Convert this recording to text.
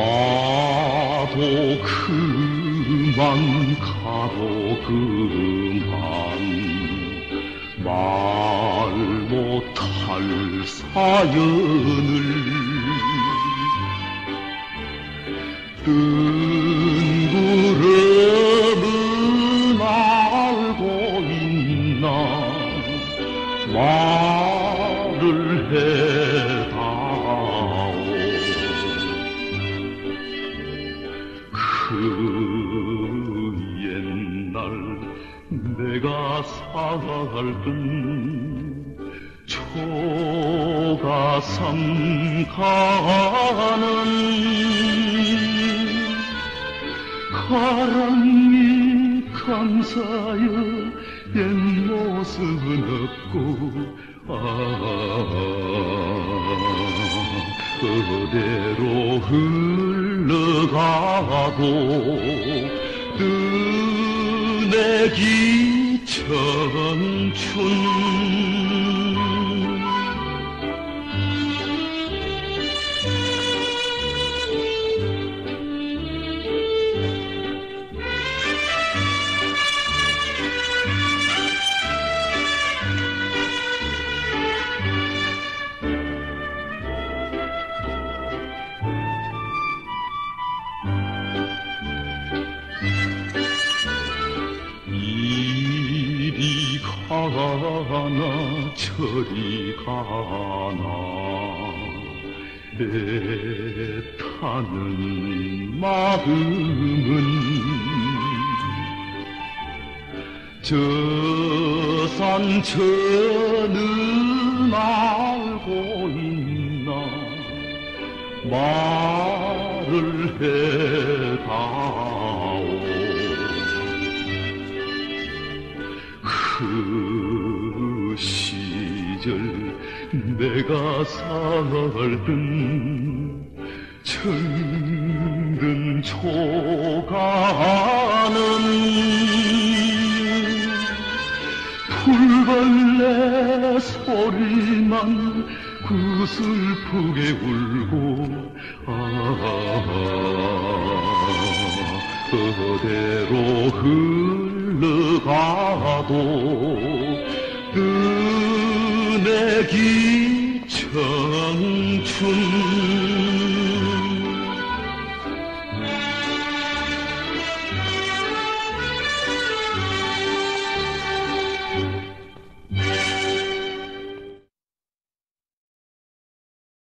가도 그만 가도 그만 말 못할 사연을 뜬 구름은 알고 있나 말을 해. 그 옛날 내가 살던 초가삼 가는 가랑이 감사여 옛 모습은 없고 아 그대로 흘러가고 뜨내기 청춘 이리 가나 저리 가나 애타는 마음은 저산 저는 알고 있나 말을 해다오 그 시절 내가 살던 청든 초가는 풀벌레 소리만 구슬프게 울고 아 그대로 흘러가도 뜨내기 청춘